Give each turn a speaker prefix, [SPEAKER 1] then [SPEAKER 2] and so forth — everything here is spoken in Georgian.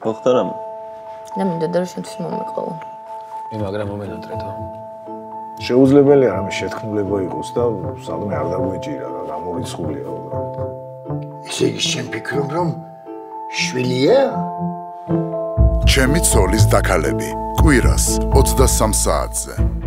[SPEAKER 1] მოხდა რამე?
[SPEAKER 2] და მინდა და შენთვის მომეყოლა.
[SPEAKER 3] მე მაგრამ მომენატრეთო.
[SPEAKER 4] შეუძლებელია რამე შეთქმულება იყოს და სამე არ დაგვეჭირა რა, გამორიცხულია უბრალოდ.
[SPEAKER 5] ესე იგი შენ ფიქრობ რომ შვილია?
[SPEAKER 6] ჩემი ცოლის დაკალები. კვირას 23 საათზე.